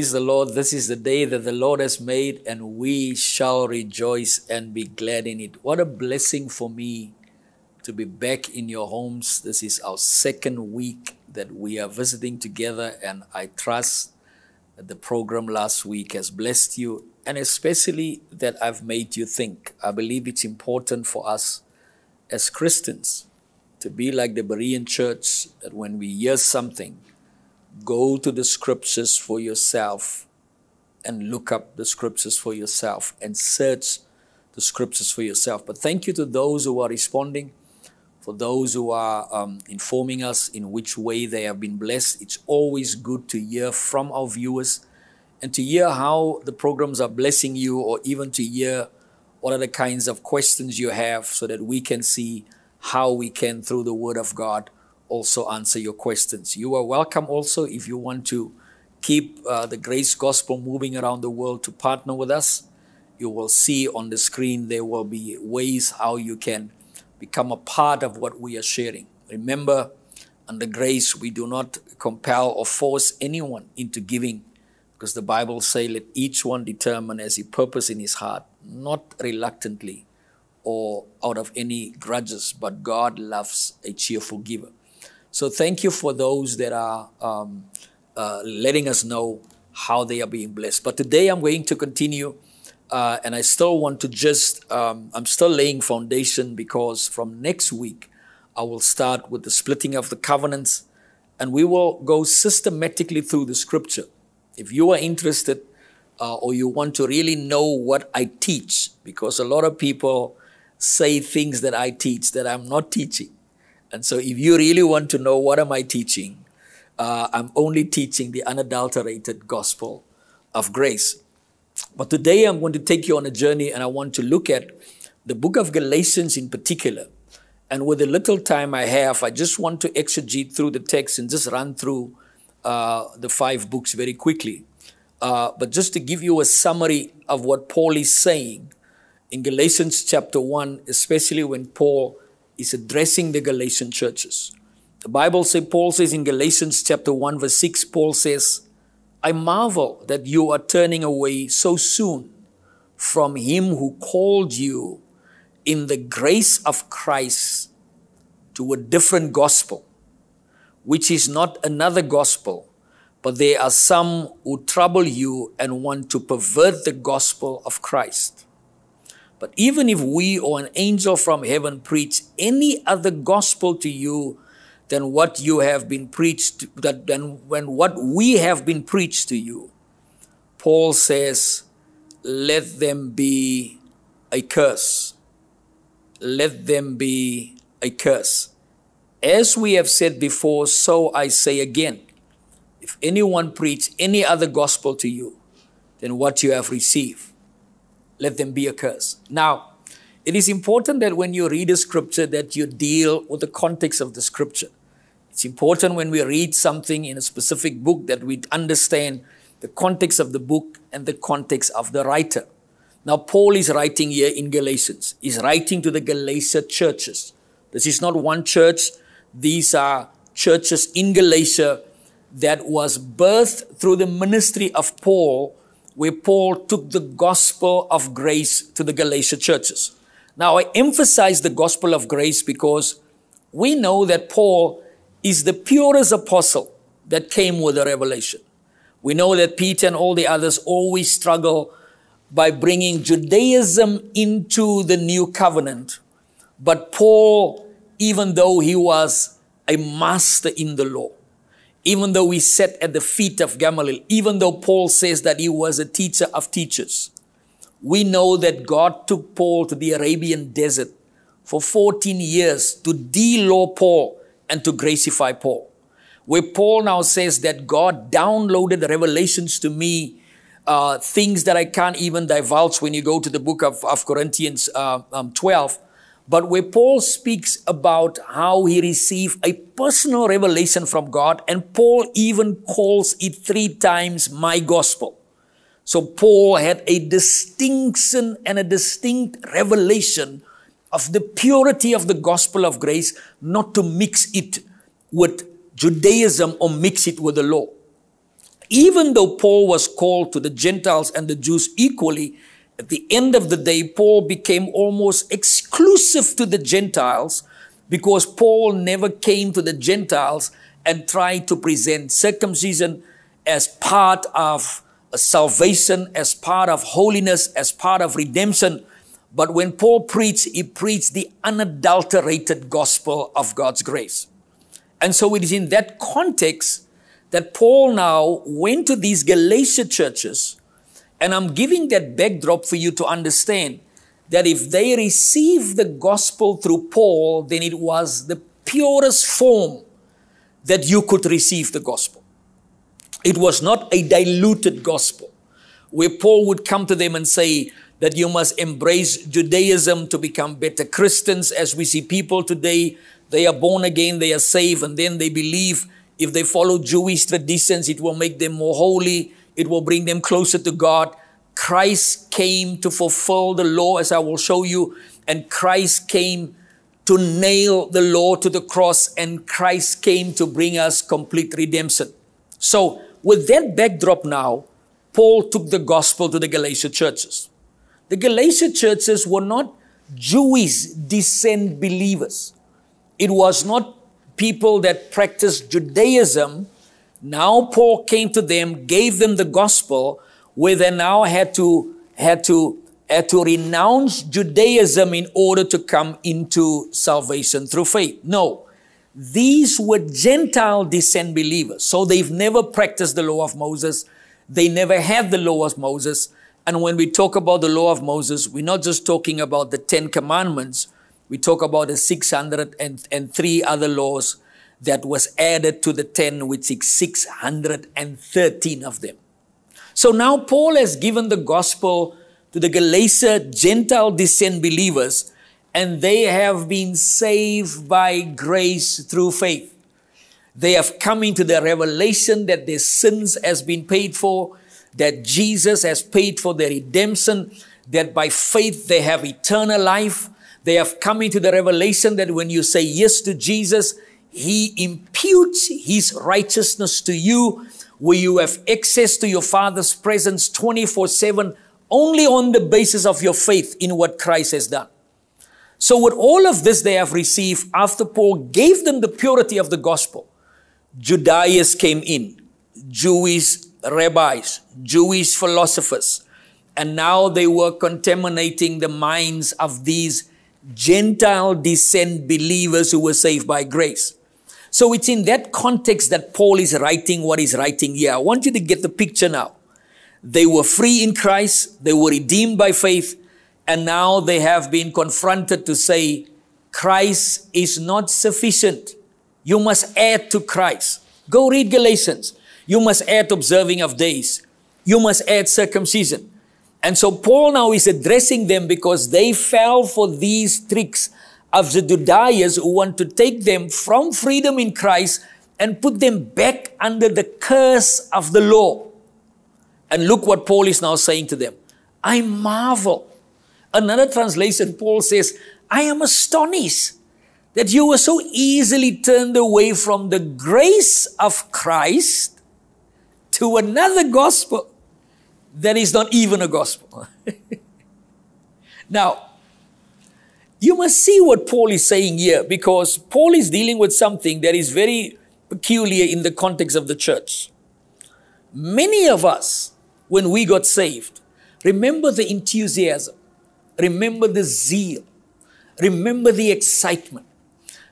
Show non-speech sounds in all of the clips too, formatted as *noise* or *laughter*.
Praise the Lord. This is the day that the Lord has made, and we shall rejoice and be glad in it. What a blessing for me to be back in your homes. This is our second week that we are visiting together, and I trust that the program last week has blessed you, and especially that I've made you think. I believe it's important for us as Christians to be like the Berean church that when we hear something, go to the scriptures for yourself and look up the scriptures for yourself and search the scriptures for yourself. But thank you to those who are responding, for those who are um, informing us in which way they have been blessed. It's always good to hear from our viewers and to hear how the programs are blessing you, or even to hear what are the kinds of questions you have so that we can see how we can, through the Word of God, also answer your questions. You are welcome also if you want to keep uh, the grace gospel moving around the world to partner with us. You will see on the screen there will be ways how you can become a part of what we are sharing. Remember, under grace, we do not compel or force anyone into giving because the Bible says, let each one determine as he purpose in his heart, not reluctantly or out of any grudges, but God loves a cheerful giver. So thank you for those that are um, uh, letting us know how they are being blessed. But today I'm going to continue, uh, and I still want to just, um, I'm still laying foundation because from next week I will start with the splitting of the covenants, and we will go systematically through the scripture. If you are interested, uh, or you want to really know what I teach, because a lot of people say things that I teach that I'm not teaching. And so if you really want to know what am I teaching, uh, I'm only teaching the unadulterated gospel of grace. But today I'm going to take you on a journey and I want to look at the book of Galatians in particular. And with the little time I have, I just want to exegete through the text and just run through uh, the five books very quickly. Uh, but just to give you a summary of what Paul is saying in Galatians chapter 1, especially when Paul is addressing the Galatian churches. The Bible says, Paul says in Galatians chapter 1, verse 6, Paul says, I marvel that you are turning away so soon from him who called you in the grace of Christ to a different gospel, which is not another gospel, but there are some who trouble you and want to pervert the gospel of Christ. But even if we or an angel from heaven preach any other gospel to you than what you have been preached, that than when what we have been preached to you, Paul says, let them be a curse. Let them be a curse. As we have said before, so I say again. If anyone preach any other gospel to you than what you have received, let them be a curse. Now, it is important that when you read a scripture that you deal with the context of the scripture. It's important when we read something in a specific book that we understand the context of the book and the context of the writer. Now, Paul is writing here in Galatians. He's writing to the Galatia churches. This is not one church. These are churches in Galatia that was birthed through the ministry of Paul where Paul took the gospel of grace to the Galatia churches. Now, I emphasize the gospel of grace because we know that Paul is the purest apostle that came with the revelation. We know that Peter and all the others always struggle by bringing Judaism into the new covenant. But Paul, even though he was a master in the law, even though he sat at the feet of Gamaliel, even though Paul says that he was a teacher of teachers, we know that God took Paul to the Arabian desert for 14 years to de-law Paul and to gracify Paul. Where Paul now says that God downloaded revelations to me, uh, things that I can't even divulge when you go to the book of, of Corinthians uh, um, 12 but where Paul speaks about how he received a personal revelation from God, and Paul even calls it three times my gospel. So Paul had a distinction and a distinct revelation of the purity of the gospel of grace, not to mix it with Judaism or mix it with the law. even though Paul was called to the Gentiles and the Jews equally, at the end of the day, Paul became almost exclusive to the Gentiles because Paul never came to the Gentiles and tried to present circumcision as part of salvation, as part of holiness, as part of redemption. But when Paul preached, he preached the unadulterated gospel of God's grace. And so it is in that context that Paul now went to these Galatia churches, and I'm giving that backdrop for you to understand that if they received the gospel through Paul, then it was the purest form that you could receive the gospel. It was not a diluted gospel where Paul would come to them and say that you must embrace Judaism to become better Christians as we see people today. They are born again, they are saved, and then they believe if they follow Jewish traditions, it will make them more holy. It will bring them closer to God. Christ came to fulfill the law, as I will show you, and Christ came to nail the law to the cross, and Christ came to bring us complete redemption. So, with that backdrop now, Paul took the gospel to the Galatian churches. The Galatian churches were not Jewish descent believers. It was not people that practiced Judaism. Now Paul came to them, gave them the gospel, where they now had to, had to, had to renounce Judaism in order to come into salvation through faith. No. These were Gentile descent believers. So they've never practiced the law of Moses. They never had the law of Moses. And when we talk about the law of Moses, we're not just talking about the Ten Commandments. We talk about the 603 other laws that was added to the 10, which is 613 of them. So now Paul has given the gospel to the Galatia Gentile descent believers, and they have been saved by grace through faith. They have come into the revelation that their sins has been paid for, that Jesus has paid for their redemption, that by faith they have eternal life, they have come into the revelation that when you say yes to Jesus, He imputes His righteousness to you, where you have access to your Father's presence 24 7 only on the basis of your faith in what Christ has done. So, with all of this they have received after Paul gave them the purity of the gospel, Judaizers came in, Jewish rabbis, Jewish philosophers, and now they were contaminating the minds of these Gentile descent believers who were saved by grace. So it's in that context that Paul is writing what he's writing here. I want you to get the picture now. They were free in Christ, they were redeemed by faith, and now they have been confronted to say, Christ is not sufficient. You must add to Christ. Go read Galatians. You must add observing of days. You must add circumcision. And so Paul now is addressing them because they fell for these tricks of the Judaizers who want to take them from freedom in Christ and put them back under the curse of the law. And look what Paul is now saying to them. I marvel. Another translation, Paul says, I am astonished that you were so easily turned away from the grace of Christ to another gospel that is not even a gospel. *laughs* now, you must see what Paul is saying here because Paul is dealing with something that is very peculiar in the context of the church. Many of us, when we got saved, remember the enthusiasm, remember the zeal, remember the excitement,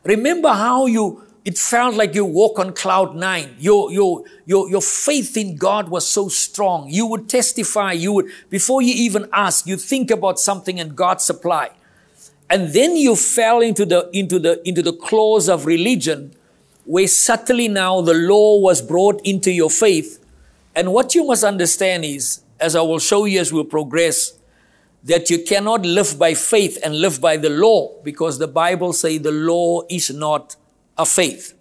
remember how you it felt like you walk on cloud nine. Your, your, your, your faith in God was so strong. You would testify. You would, before you even ask, you think about something and God supply. And then you fell into the, into the, into the claws of religion where subtly now the law was brought into your faith. And what you must understand is, as I will show you as we progress, that you cannot live by faith and live by the law because the Bible say the law is not a faith.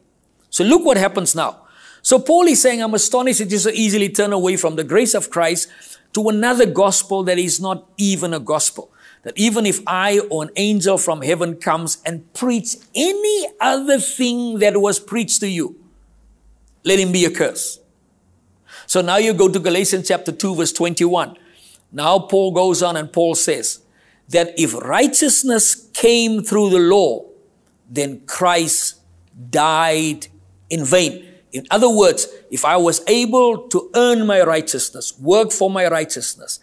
So look what happens now. So Paul is saying, I'm astonished that you so easily turn away from the grace of Christ to another gospel that is not even a gospel. That even if I or an angel from heaven comes and preach any other thing that was preached to you, let him be accursed. So now you go to Galatians chapter 2 verse 21. Now Paul goes on and Paul says that if righteousness came through the law, then Christ died in vain. In other words, if I was able to earn my righteousness, work for my righteousness,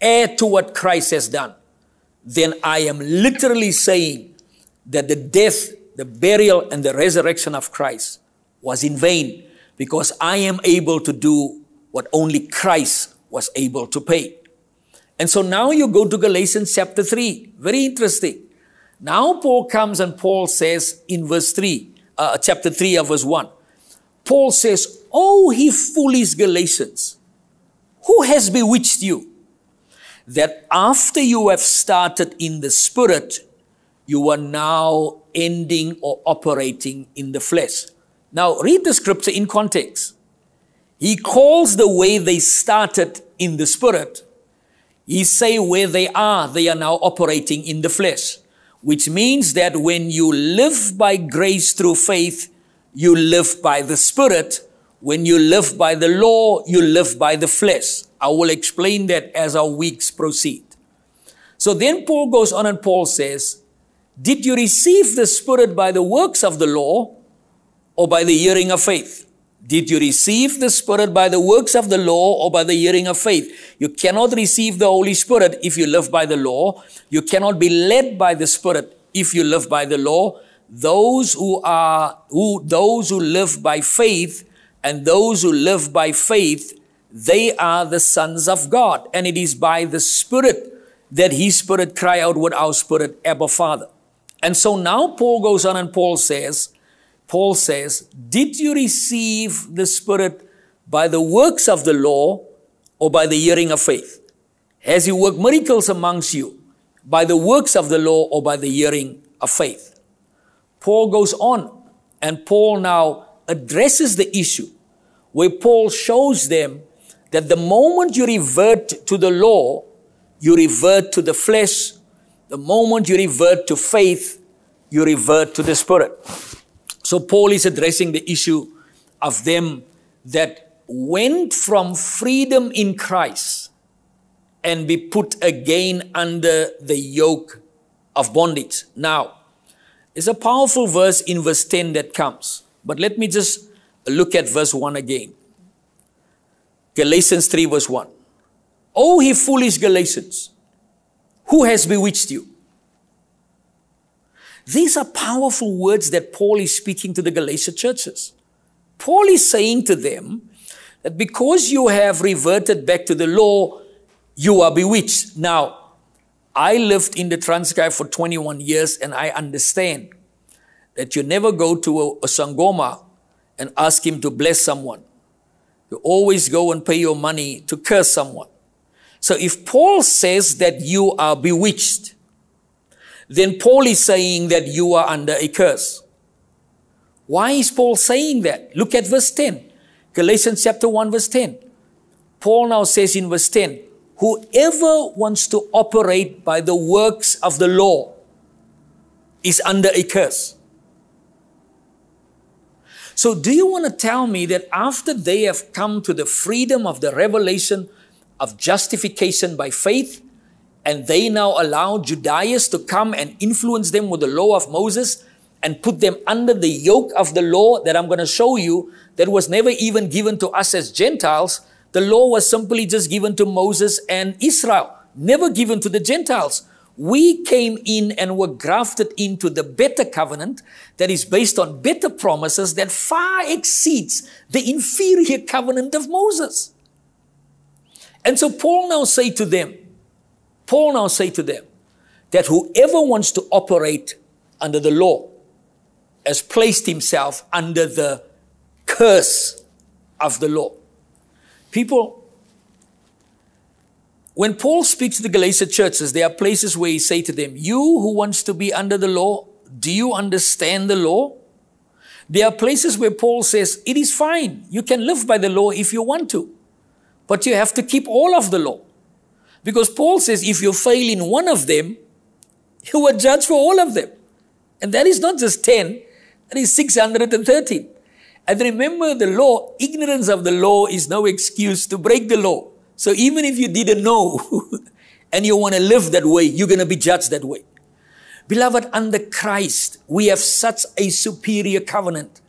add to what Christ has done, then I am literally saying that the death, the burial, and the resurrection of Christ was in vain because I am able to do what only Christ was able to pay. And so now you go to Galatians chapter 3. Very interesting. Now Paul comes and Paul says in verse 3, uh, chapter 3 of verse 1, Paul says, Oh, he foolish Galatians, who has bewitched you? That after you have started in the spirit, you are now ending or operating in the flesh. Now read the scripture in context. He calls the way they started in the spirit. He say where they are, they are now operating in the flesh, which means that when you live by grace through faith, you live by the Spirit. When you live by the law, you live by the flesh. I will explain that as our weeks proceed. So then Paul goes on and Paul says, Did you receive the Spirit by the works of the law or by the hearing of faith? Did you receive the Spirit by the works of the law or by the hearing of faith? You cannot receive the Holy Spirit if you live by the law. You cannot be led by the Spirit if you live by the law those who are who those who live by faith and those who live by faith they are the sons of God and it is by the spirit that his spirit cry out with our spirit Abba Father and so now Paul goes on and Paul says Paul says did you receive the spirit by the works of the law or by the hearing of faith has he worked miracles amongst you by the works of the law or by the hearing of faith Paul goes on and Paul now addresses the issue where Paul shows them that the moment you revert to the law, you revert to the flesh. The moment you revert to faith, you revert to the spirit. So Paul is addressing the issue of them that went from freedom in Christ and be put again under the yoke of bondage. Now, it's a powerful verse in verse 10 that comes. But let me just look at verse 1 again. Galatians 3, verse 1. Oh, ye foolish Galatians, who has bewitched you? These are powerful words that Paul is speaking to the Galatian churches. Paul is saying to them that because you have reverted back to the law, you are bewitched. Now, I lived in the Transkei for 21 years and I understand that you never go to a, a Sangoma and ask him to bless someone. You always go and pay your money to curse someone. So if Paul says that you are bewitched, then Paul is saying that you are under a curse. Why is Paul saying that? Look at verse 10. Galatians chapter 1 verse 10. Paul now says in verse 10, Whoever wants to operate by the works of the law is under a curse. So, do you want to tell me that after they have come to the freedom of the revelation of justification by faith, and they now allow Judaizers to come and influence them with the law of Moses and put them under the yoke of the law that I'm going to show you that was never even given to us as Gentiles, the law was simply just given to Moses and Israel, never given to the Gentiles. We came in and were grafted into the better covenant that is based on better promises that far exceeds the inferior covenant of Moses. And so Paul now say to them, Paul now say to them that whoever wants to operate under the law has placed himself under the curse of the law. People, when Paul speaks to the Galatian churches, there are places where he say to them, you who wants to be under the law, do you understand the law? There are places where Paul says, it is fine. You can live by the law if you want to, but you have to keep all of the law. Because Paul says, if you fail in one of them, you are judged for all of them. And that is not just 10, that is 613. And remember the law, ignorance of the law is no excuse to break the law. So even if you didn't know *laughs* and you want to live that way, you're going to be judged that way. Beloved, under Christ, we have such a superior covenant.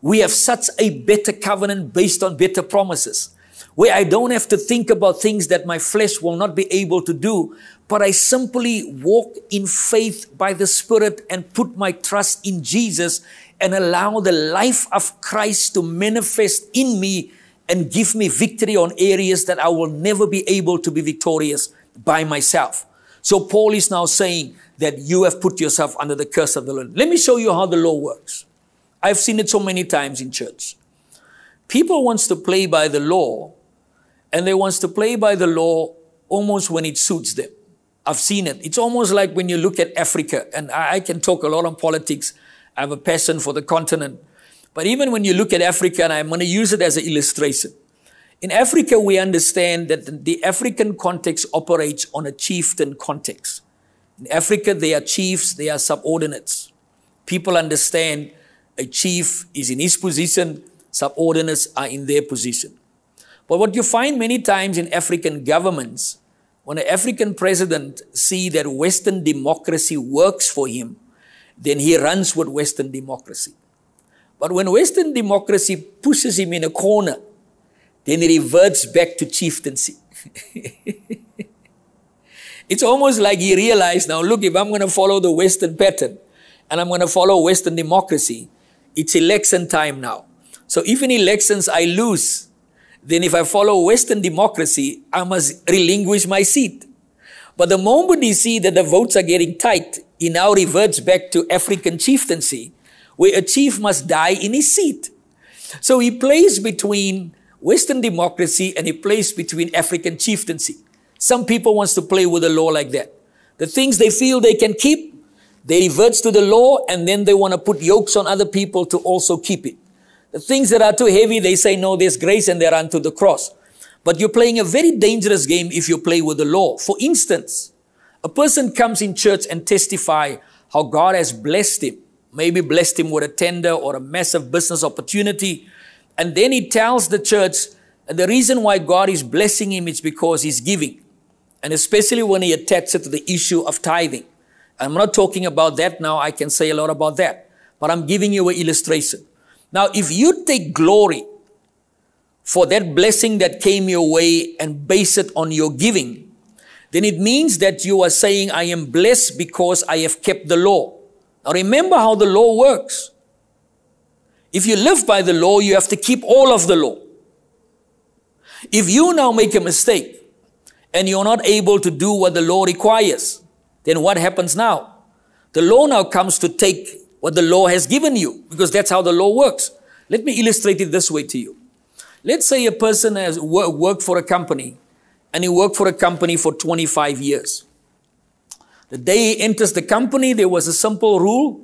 We have such a better covenant based on better promises where I don't have to think about things that my flesh will not be able to do, but I simply walk in faith by the Spirit and put my trust in Jesus and allow the life of Christ to manifest in me and give me victory on areas that I will never be able to be victorious by myself. So Paul is now saying that you have put yourself under the curse of the Lord. Let me show you how the law works. I've seen it so many times in church. People wants to play by the law and they wants to play by the law almost when it suits them. I've seen it. It's almost like when you look at Africa and I can talk a lot on politics. I have a passion for the continent. But even when you look at Africa, and I'm going to use it as an illustration. In Africa, we understand that the African context operates on a chieftain context. In Africa, they are chiefs, they are subordinates. People understand a chief is in his position, subordinates are in their position. But what you find many times in African governments, when an African president see that Western democracy works for him, then he runs with Western democracy. But when Western democracy pushes him in a corner, then he reverts back to chieftaincy. *laughs* it's almost like he realized now, look, if I'm going to follow the Western pattern and I'm going to follow Western democracy, it's election time now. So if in elections I lose, then if I follow Western democracy, I must relinquish my seat. But the moment he see that the votes are getting tight, he now reverts back to African chieftaincy, where a chief must die in his seat. So he plays between Western democracy and he plays between African chieftaincy. Some people wants to play with the law like that. The things they feel they can keep, they reverts to the law and then they want to put yokes on other people to also keep it. Things that are too heavy, they say, no, there's grace and they run to the cross. But you're playing a very dangerous game if you play with the law. For instance, a person comes in church and testify how God has blessed him, maybe blessed him with a tender or a massive business opportunity. And then he tells the church the reason why God is blessing him is because he's giving. And especially when he attaches it to the issue of tithing. I'm not talking about that now. I can say a lot about that. But I'm giving you an illustration. Now, if you take glory for that blessing that came your way and base it on your giving, then it means that you are saying, I am blessed because I have kept the law. Now remember how the law works. If you live by the law, you have to keep all of the law. If you now make a mistake and you're not able to do what the law requires, then what happens now? The law now comes to take what the law has given you because that's how the law works. Let me illustrate it this way to you. Let's say a person has worked for a company and he worked for a company for 25 years. The day he enters the company, there was a simple rule.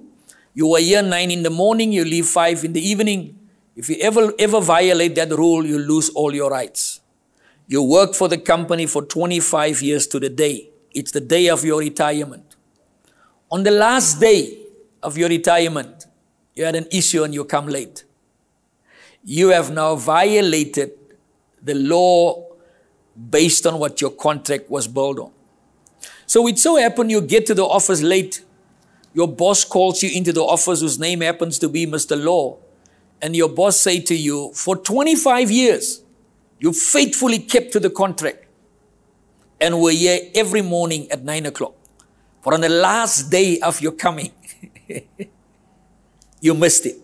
You are here 9 in the morning, you leave 5 in the evening. If you ever, ever violate that rule, you lose all your rights. You work for the company for 25 years to the day. It's the day of your retirement. On the last day, of your retirement, you had an issue and you come late. You have now violated the law based on what your contract was built on. So it so happened you get to the office late. Your boss calls you into the office whose name happens to be Mr. Law. And your boss say to you, for 25 years, you faithfully kept to the contract and were here every morning at 9 o'clock. For on the last day of your coming, *laughs* you missed it.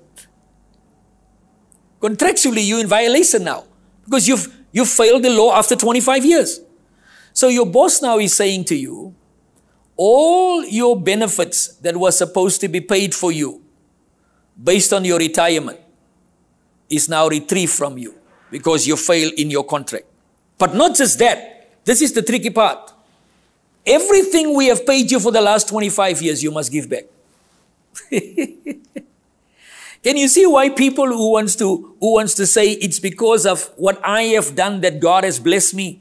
Contractually, you're in violation now because you've, you failed the law after 25 years. So your boss now is saying to you, all your benefits that were supposed to be paid for you based on your retirement is now retrieved from you because you failed in your contract. But not just that. This is the tricky part. Everything we have paid you for the last 25 years, you must give back. *laughs* Can you see why people who wants to who wants to say it's because of what I have done that God has blessed me?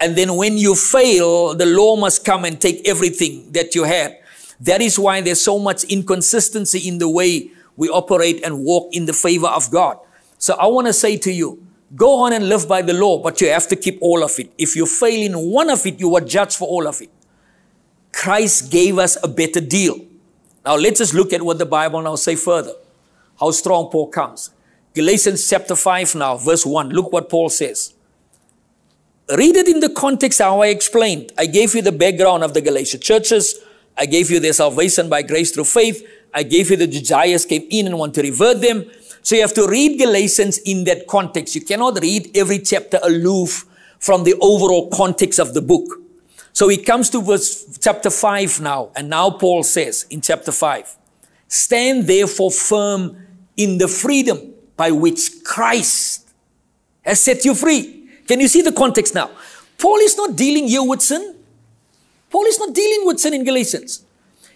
And then when you fail, the law must come and take everything that you had. That is why there's so much inconsistency in the way we operate and walk in the favor of God. So I want to say to you, go on and live by the law, but you have to keep all of it. If you fail in one of it, you are judged for all of it. Christ gave us a better deal. Now let's look at what the Bible now say further. How strong Paul comes. Galatians chapter 5 now, verse 1. Look what Paul says. Read it in the context how I explained. I gave you the background of the Galatian churches. I gave you their salvation by grace through faith. I gave you the Judaizers came in and want to revert them. So you have to read Galatians in that context. You cannot read every chapter aloof from the overall context of the book. So he comes to verse chapter 5 now, and now Paul says in chapter 5, Stand therefore firm in the freedom by which Christ has set you free. Can you see the context now? Paul is not dealing here with sin. Paul is not dealing with sin in Galatians.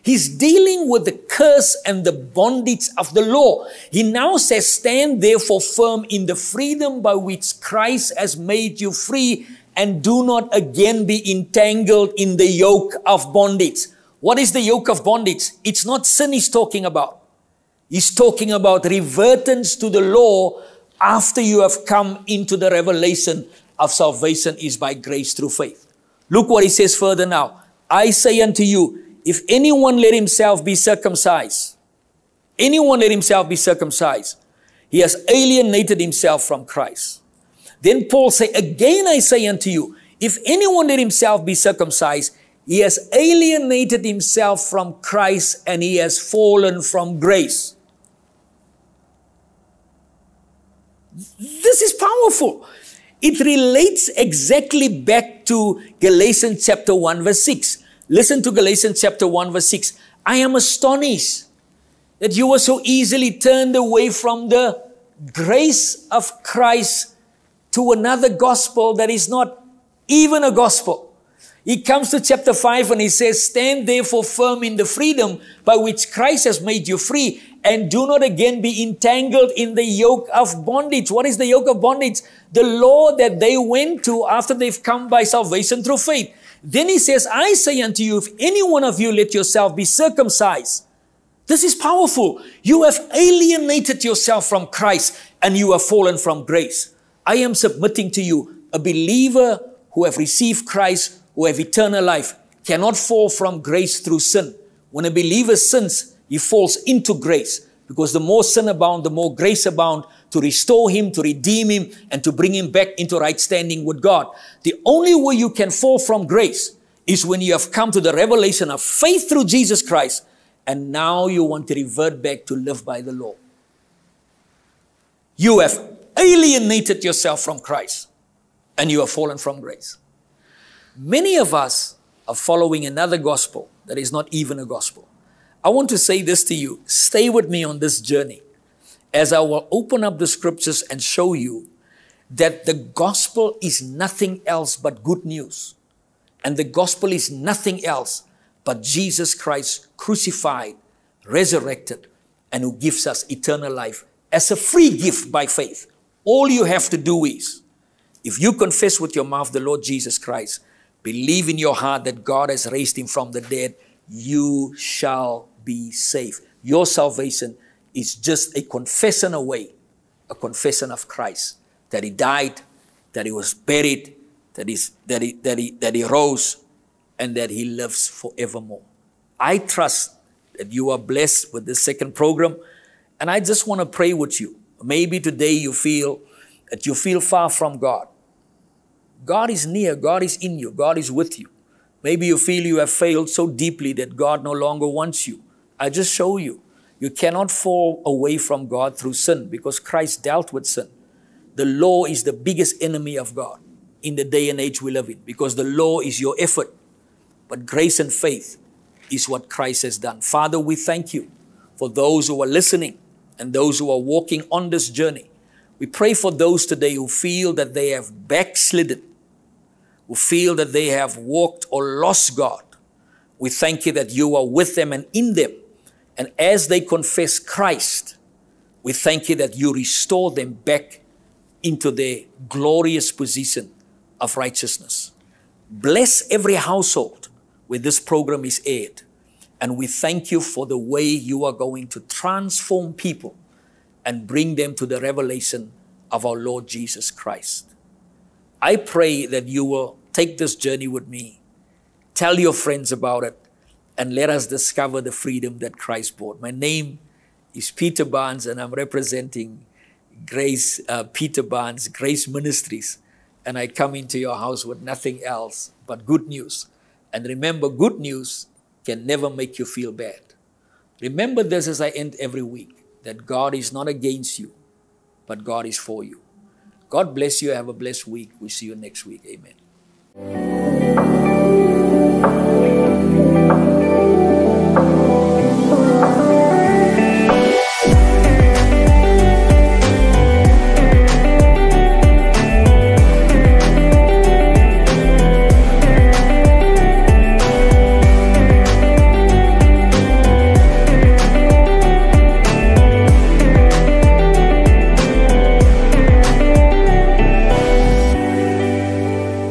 He's dealing with the curse and the bondage of the law. He now says, Stand therefore firm in the freedom by which Christ has made you free, and do not again be entangled in the yoke of bondage. What is the yoke of bondage? It's not sin he's talking about. He's talking about revertance to the law after you have come into the revelation of salvation is by grace through faith. Look what he says further now. I say unto you, if anyone let himself be circumcised, anyone let himself be circumcised, he has alienated himself from Christ. Then Paul say, again I say unto you, if anyone let himself be circumcised, he has alienated himself from Christ and he has fallen from grace. This is powerful. It relates exactly back to Galatians chapter 1 verse 6. Listen to Galatians chapter 1 verse 6. I am astonished that you were so easily turned away from the grace of Christ to another gospel that is not even a gospel. He comes to chapter 5 and he says, Stand therefore firm in the freedom by which Christ has made you free, and do not again be entangled in the yoke of bondage. What is the yoke of bondage? The law that they went to after they've come by salvation through faith. Then he says, I say unto you, if any one of you let yourself be circumcised, this is powerful. You have alienated yourself from Christ and you have fallen from grace. I am submitting to you, a believer who have received Christ, who have eternal life, cannot fall from grace through sin. When a believer sins, he falls into grace because the more sin abound, the more grace abound to restore him, to redeem him, and to bring him back into right standing with God. The only way you can fall from grace is when you have come to the revelation of faith through Jesus Christ, and now you want to revert back to live by the law. You have alienated yourself from Christ, and you have fallen from grace. Many of us are following another gospel that is not even a gospel. I want to say this to you. Stay with me on this journey as I will open up the scriptures and show you that the gospel is nothing else but good news. And the gospel is nothing else but Jesus Christ crucified, resurrected, and who gives us eternal life as a free gift by faith. All you have to do is, if you confess with your mouth the Lord Jesus Christ, believe in your heart that God has raised him from the dead, you shall be saved. Your salvation is just a confession away, a confession of Christ that He died, that He was buried, that, he's, that, he, that, he, that He rose, and that He lives forevermore. I trust that you are blessed with this second program, and I just want to pray with you. Maybe today you feel that you feel far from God. God is near, God is in you, God is with you. Maybe you feel you have failed so deeply that God no longer wants you. I just show you you cannot fall away from God through sin because Christ dealt with sin. The law is the biggest enemy of God in the day and age we live in because the law is your effort. But grace and faith is what Christ has done. Father, we thank you for those who are listening and those who are walking on this journey. We pray for those today who feel that they have backslidden, who feel that they have walked or lost God. We thank you that you are with them and in them and as they confess Christ, we thank you that you restore them back into their glorious position of righteousness. Bless every household where this program is aired. And we thank you for the way you are going to transform people and bring them to the revelation of our Lord Jesus Christ. I pray that you will take this journey with me, tell your friends about it, and let us discover the freedom that Christ brought. My name is Peter Barnes, and I'm representing Grace, uh, Peter Barnes, Grace Ministries. And I come into your house with nothing else but good news. And remember, good news can never make you feel bad. Remember this as I end every week that God is not against you, but God is for you. God bless you. Have a blessed week. We see you next week. Amen.